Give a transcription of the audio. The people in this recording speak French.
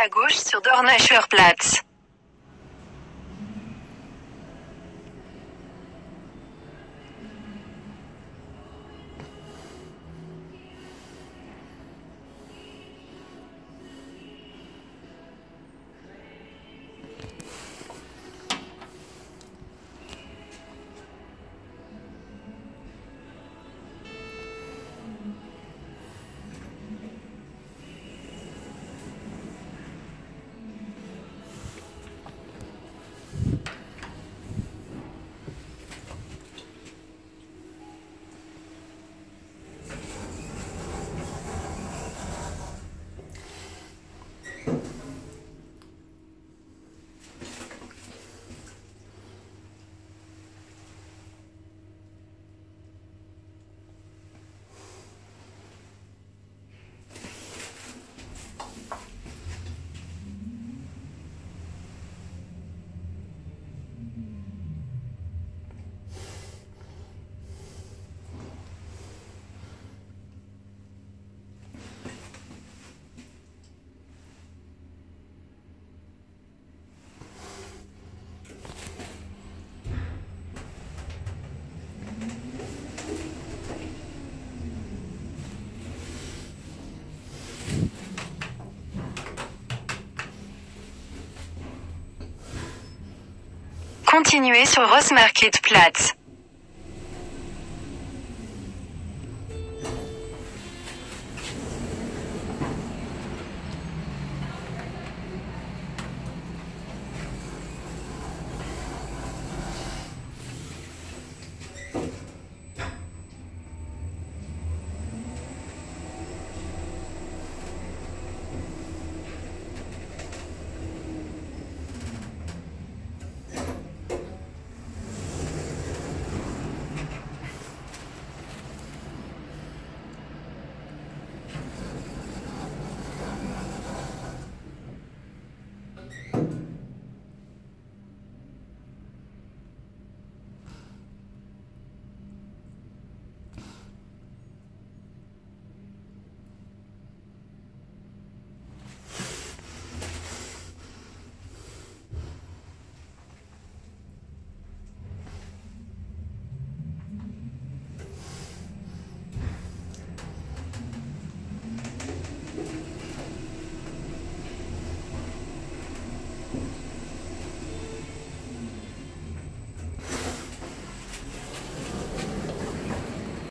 à gauche sur Dornacher Platz. Amém. Continuez sur Rossmarketplatz.